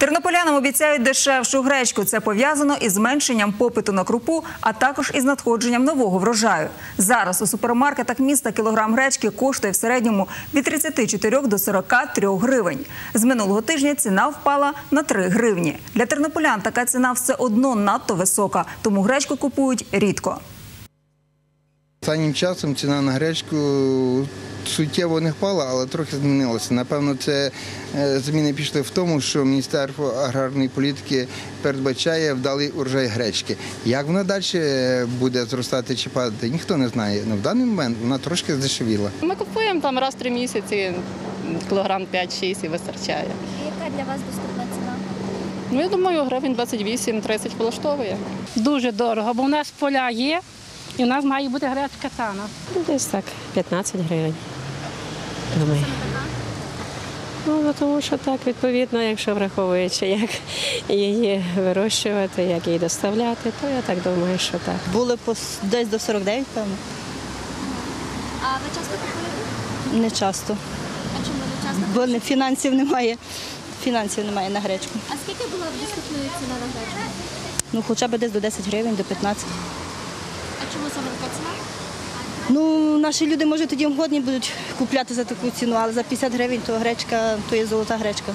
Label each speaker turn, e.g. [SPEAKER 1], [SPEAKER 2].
[SPEAKER 1] Тернополянам обіцяють дешевшу гречку. Це пов'язано із зменшенням попиту на крупу, а також із надходженням нового врожаю. Зараз у супермаркетах міста кілограм гречки коштує в середньому від 34 до 43 гривень. З минулого тижня ціна впала на 3 гривні. Для тернополян така ціна все одно надто висока, тому гречку купують рідко.
[SPEAKER 2] Останнім часом ціна на гречку суттєво не впала, але трохи змінилася. Напевно, це е, зміни пішли в тому, що Міністерство аграрної політики передбачає вдалий урожай гречки. Як вона далі буде зростати чи падати, ніхто не знає. Ну, в даний момент вона трошки здешевіла.
[SPEAKER 3] Ми купуємо там раз в три місяці, кілограм 5-6 і вистачає.
[SPEAKER 4] Яка для вас доступна ціна?
[SPEAKER 3] Ну, я думаю, гривень 28-30 влаштовує.
[SPEAKER 5] Дуже дорого, бо в нас поля є, і в нас має бути гречка тана.
[SPEAKER 6] Ну, Десь так, 15 гривень. Думаю. Ну, тому що так, відповідно, якщо враховуючи, як її вирощувати, як її доставляти, то я так думаю, що так.
[SPEAKER 7] Були по десь до 49, певно.
[SPEAKER 4] А ви часто купуєте?
[SPEAKER 7] Не часто.
[SPEAKER 4] А чому не часто?
[SPEAKER 7] Бо не- фінансів немає. Фінансів немає на гречку.
[SPEAKER 4] А скільки була б доступною ціна на гречку?
[SPEAKER 7] Ну, хоча б десь до 10 гривень, до 15. Ну, наші люди, може, тоді годні будуть купляти за таку ціну, але за 50 гривень то гречка, то є золота гречка.